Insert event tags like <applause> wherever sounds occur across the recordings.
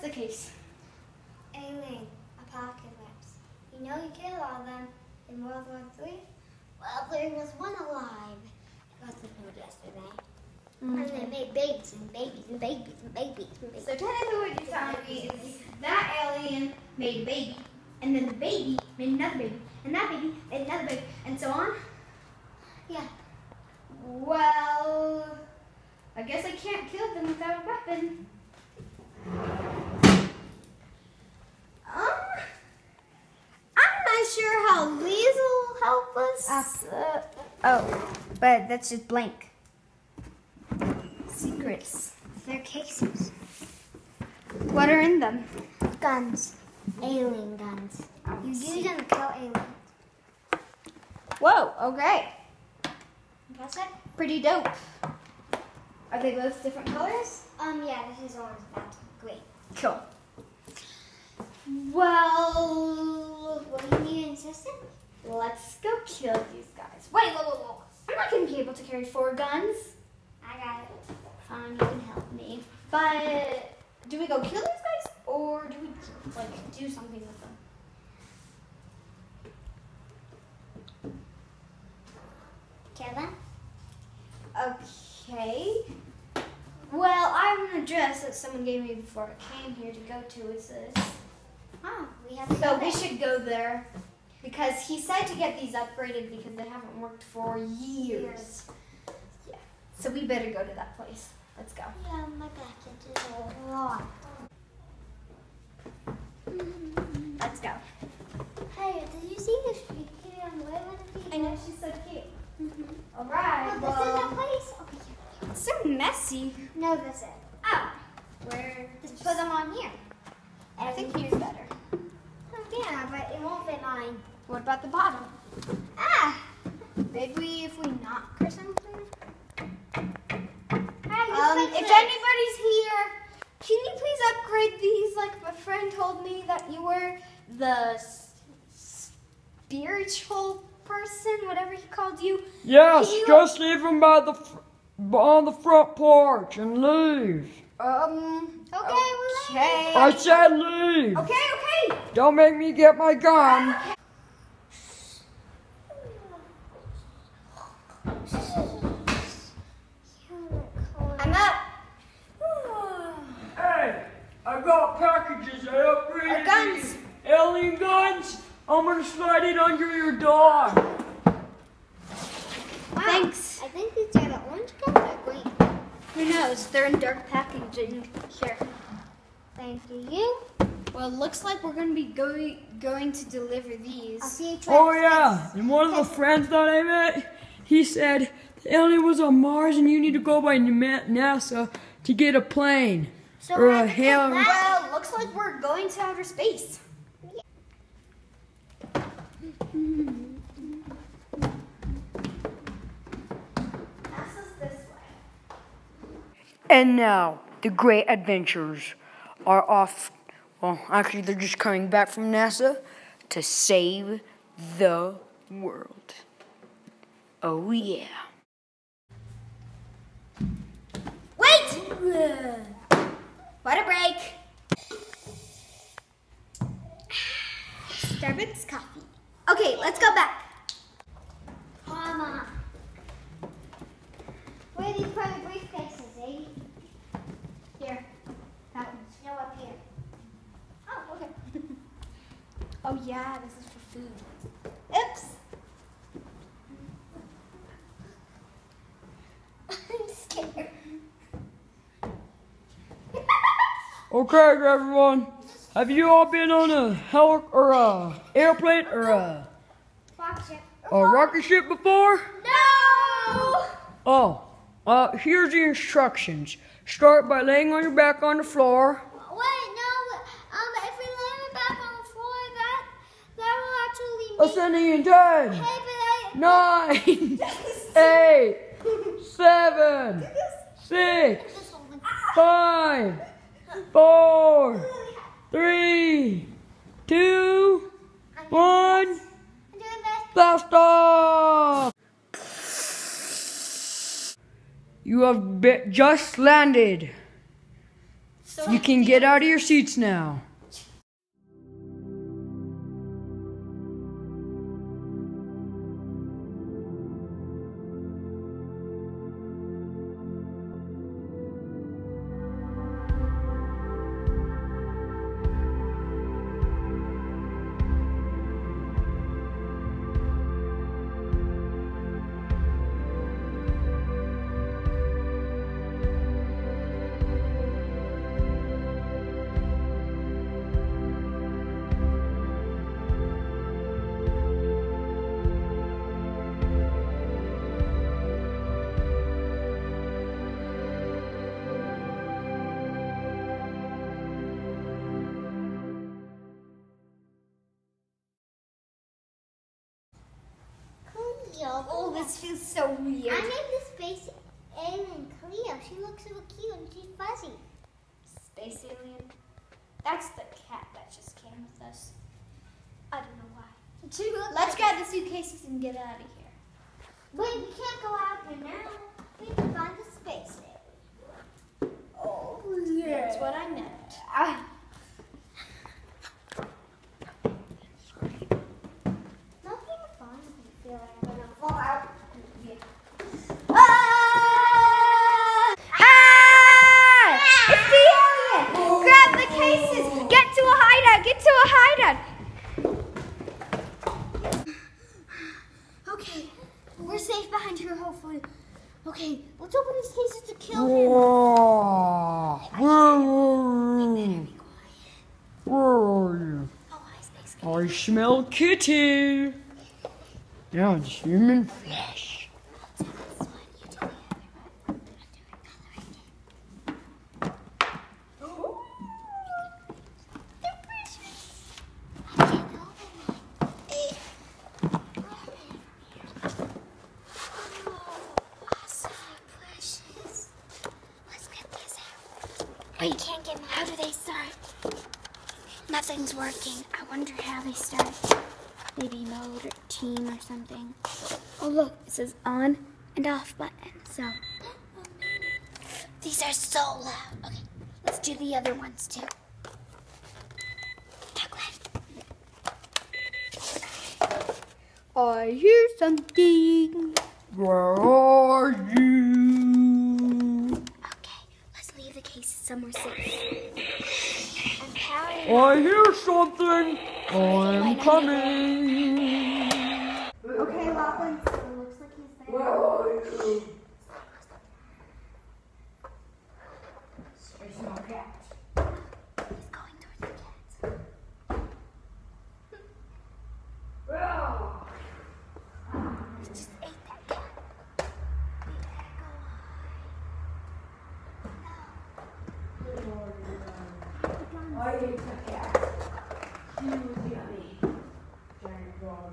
the case? Alien apocalypse. You know you killed all of them in World War Three. Well, there was one alive. It got killed yesterday. Mm-hmm. And they made babies and babies and babies and babies and babies. So technically what you're telling me is that alien made a baby, and then the baby made another baby, and that baby made another baby, and so on? Yeah. Well, I guess I can't kill them without a weapon. Um, I'm not sure how these us. Uh, oh, but that's just blank. Secrets. they're cases. What are in them? Guns. Alien guns. You use them to kill aliens. Whoa, okay. That's it? Pretty dope. Are they both different colors? Um, yeah, this is orange. That's great. Cool. Well, What do you need insistent? Let's go kill these guys. Wait, whoa, whoa, whoa. I'm not going to be able to carry four guns. I got it. Fine, you can help me. But do we go kill these guys or do we like do something with them? Kill them? Okay. Well, I have an address that someone gave me before I came here to go to. It says, Oh, we have to so we should go there because he said to get these upgraded because they haven't worked for years. Yeah. So we better go to that place. Let's go. Yeah, my back is a lot. Let's go. Hey, did you see the street here on the way I know she's so cute. Mhm. All right. Oh, this well, is the place. Okay, it's so messy. No, this is. Oh, where? Just put them on here. I think here's better. Yeah, but it won't fit mine. What about the bottom? Ah! Maybe if we knock or something. Hey, you Um, if this. anybody's here, can you please upgrade these? Like my friend told me that you were the spiritual person, whatever he called you. Yes, you- just leave them by the on the front porch and leave. Um. Okay, well, Okay. I said leave. Okay. Okay. Don't make me get my gun. I'm up. Hey, I got packages. I upgraded Our guns. these alien guns. I'm gonna slide it under your door. Thanks. I think these are the orange guns or green. Who knows? They're in dark packaging. Here. Thank you. Well, it looks like we're gonna be going going to deliver I'll these. see you Oh yeah, and one of the friends that I met, he said the alien was on Mars and you need to go by NASA to get a plane So we're a gonna hail. Well, looks like we're going to outer space. NASA's. And now the great adventurers are off. Well, actually, they're just coming back from NASA to save the world. Oh, yeah. Wait! What a break. Starbucks coffee. Okay, let's go back. Mama. Where are these private briefcases, eh? Here. That one. No, up here. Oh, okay. <laughs> oh yeah, this is for food. Okay, everyone. Have you all been on a heli- or a airplane or a, Watch it. a rocket ship before? No! Oh, uh, here's the instructions. Start by laying on your back on the floor. Wait, no. Um, if we land it back on the floor, that that will actually. Ascending in ten, Hey, nine, <laughs> eight, <laughs> seven, six, five, four, three, two, one. Blast off! You have just landed. So You can get out of your seats now. This feels so weird. I named the space alien Cleo. She looks so cute and she's fuzzy. Space alien. That's the cat that just came with us. I don't know why. She looks Let's like grab the suitcases and get out of here. Wait, we can't go out there now. We need to find the space alien. Oh, yeah. That's what I meant. Ah. Nothing fun. I feel like I'm gonna fall out. Ah! Ah! It's the alien! Grab the cases! Get to a hideout! Get to a hideout! Okay, we're safe behind here, hopefully. Okay, let's open these cases to kill him. Whoa. Whoa. Where are you? Oh, hi, Smell kitty. Yeah, it's human flesh. This one, you do the other one. I'm doing color again. They're precious. I can't open it. Oh, so precious. Let's get this out. Wait, can't get How do they start? Nothing's working. I wonder how they start. Maybe mode or team or something. Oh look, it says on and off button. So these are so loud. Okay, let's do the other ones too. I hear something. Where are you? Okay, let's leave the cases somewhere safe. I hear something. I'm coming. Okay, Lachlan. So it looks like he's there. Where are you? It's my cat. He's going towards the cats. He just ate that cat. We better go I ate the cat. She was yummy. Giant dog.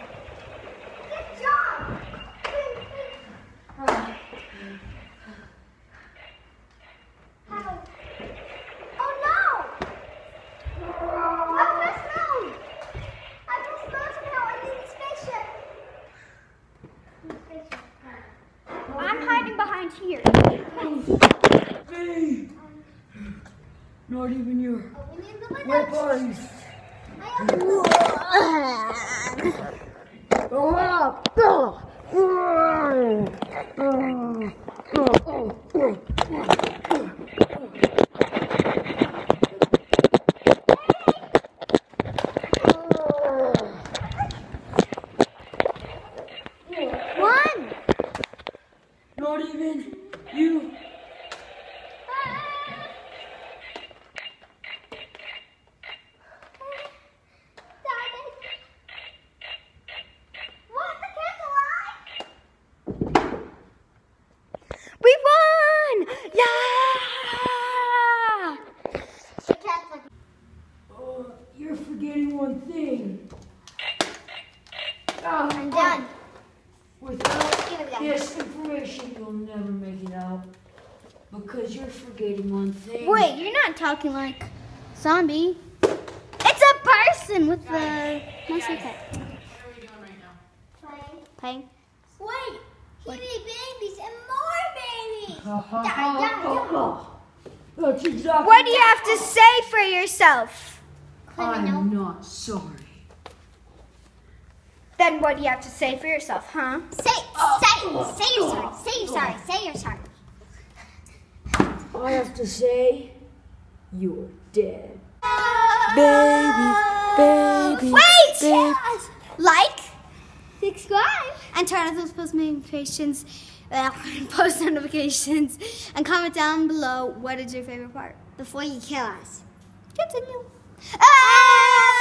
Good job! How? Oh no! I pressed no! I pressed no somehow. I need a spaceship. Spaceship. I'm hiding behind here. Me. Not even your Oh, we need the my window. buddies. I opened One! Not even you. What? The cat's alive? We won! Yeah! The cat's like, Uh, you're forgetting one thing. Oh, I'm done. Without Give it back. this information, you'll never make it out. Because you're forgetting one thing. Wait, you're not talking like zombie. It's a person with the muscle cut. What are we doing right now? Playing. Wait, he made babies and more babies. That's exactly What do you have to say for yourself? I'm not sorry. Then what do you have to say for yourself, huh? Say, say, say you're sorry. Say you're sorry. Say you're sorry. I have to say, you're dead. Baby, baby. Wait! baby. Like, subscribe, and turn on those post notifications, uh, <laughs> post notifications, and comment down below what is your favorite part. Before you kill us. Continue. Ah!